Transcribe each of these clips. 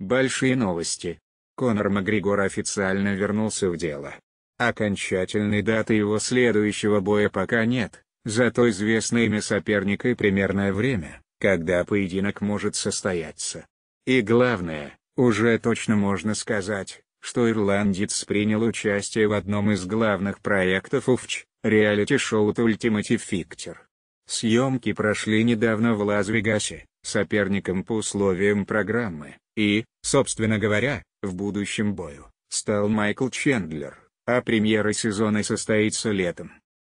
Большие новости. Конор Макгрегор официально вернулся в дело. Окончательной даты его следующего боя пока нет, зато известно имя соперника и примерное время, когда поединок может состояться. И главное, уже точно можно сказать, что ирландец принял участие в одном из главных проектов УФЧ, реалити-шоу Ultimate Fighter. Съемки прошли недавно в Лас-Вегасе, соперником по условиям программы, и, собственно говоря, в будущем бою, стал Майкл Чендлер, а премьера сезона состоится летом.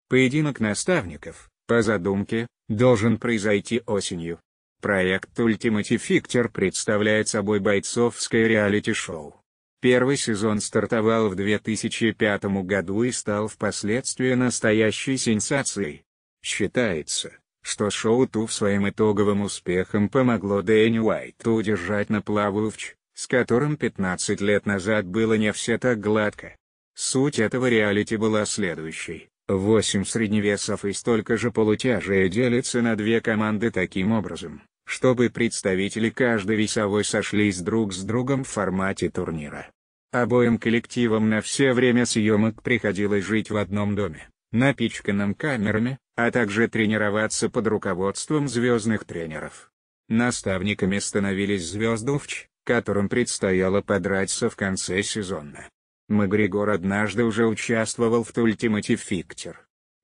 Поединок наставников, по задумке, должен произойти осенью. Проект Ultimate Fighter представляет собой бойцовское реалити-шоу. Первый сезон стартовал в 2005 году и стал впоследствии настоящей сенсацией. Считается, что шоу Ту своим итоговым успехом помогло Дэнни Уайту удержать на плаву ВЧ, с которым 15 лет назад было не все так гладко. Суть этого реалити была следующей. Восемь средневесов и столько же полутяжей делятся на две команды таким образом, чтобы представители каждой весовой сошлись друг с другом в формате турнира. Обоим коллективам на все время съемок приходилось жить в одном доме напичканном камерами, а также тренироваться под руководством звездных тренеров. Наставниками становились звездовч, которым предстояло подраться в конце сезона. Магригор однажды уже участвовал в Ultimate Fighter.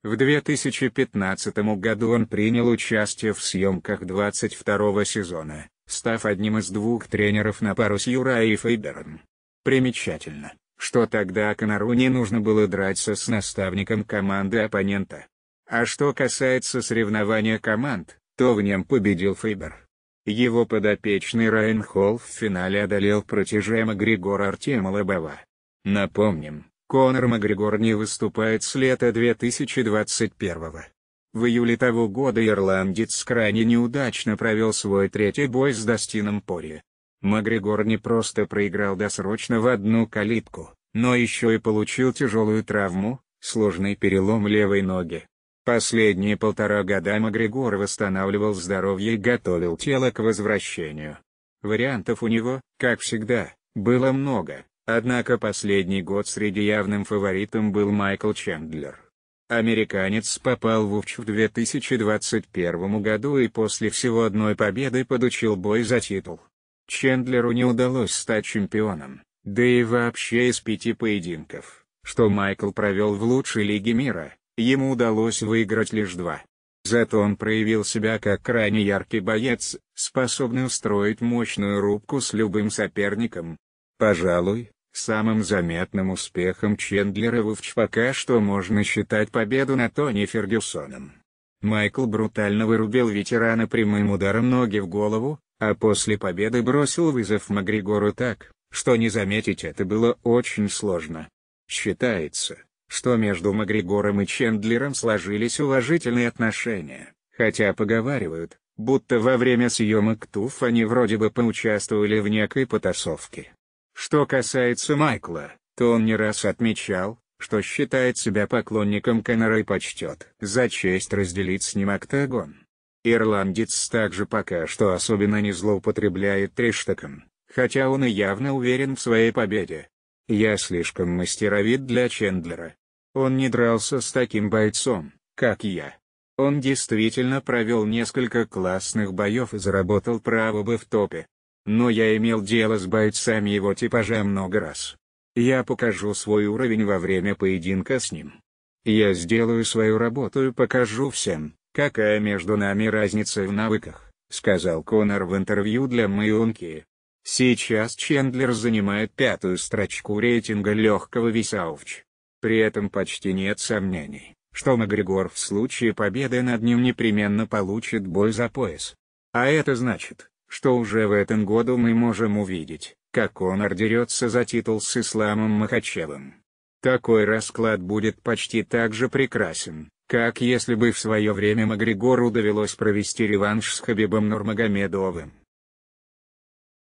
В 2015 году он принял участие в съемках 22 сезона, став одним из двух тренеров на пару с Юраей Фейдером. Примечательно, что тогда Конору не нужно было драться с наставником команды оппонента. А что касается соревнования команд, то в нем победил Фейбер. Его подопечный Райан Холл в финале одолел протяжема Макгрегора Артема Лобова. Напомним, Конор Макгрегор не выступает с лета 2021 -го. В июле того года ирландец крайне неудачно провел свой третий бой с Дастином Пори. Макгрегор не просто проиграл досрочно в одну калитку, но еще и получил тяжелую травму, сложный перелом левой ноги. Последние полтора года Макгрегор восстанавливал здоровье и готовил тело к возвращению. Вариантов у него, как всегда, было много, однако последний год среди явным фаворитом был Майкл Чендлер. Американец попал в УФЧ в 2021 году и после всего одной победы подучил бой за титул. Чендлеру не удалось стать чемпионом, да и вообще из пяти поединков, что Майкл провел в лучшей лиге мира, ему удалось выиграть лишь два. Зато он проявил себя как крайне яркий боец, способный устроить мощную рубку с любым соперником. Пожалуй, самым заметным успехом Чендлера в УФЧ пока что можно считать победу над Тони Фергюсоном. Майкл брутально вырубил ветерана прямым ударом ноги в голову, а после победы бросил вызов Макгрегору так, что не заметить это было очень сложно. Считается, что между Макгрегором и Чендлером сложились уважительные отношения, хотя поговаривают, будто во время съемок ТУФ они вроде бы поучаствовали в некой потасовке. Что касается Майкла, то он не раз отмечал, что считает себя поклонником Конора и почтет за честь разделить с ним октагон. Ирландец также пока что особенно не злоупотребляет трештаком, хотя он и явно уверен в своей победе. Я слишком мастеровит для Чендлера. Он не дрался с таким бойцом, как я. Он действительно провел несколько классных боев и заработал право бы в топе. Но я имел дело с бойцами его типажа много раз. Я покажу свой уровень во время поединка с ним. Я сделаю свою работу и покажу всем, «Какая между нами разница в навыках», — сказал Конор в интервью для Майонки. Сейчас Чендлер занимает пятую строчку рейтинга легкого весауч. При этом почти нет сомнений, что Макгрегор в случае победы над ним непременно получит бой за пояс. А это значит, что уже в этом году мы можем увидеть, как Конор дерется за титул с Исламом Махачевым. Такой расклад будет почти так же прекрасен, как если бы в свое время Макгрегору довелось провести реванш с Хабибом Нурмагомедовым.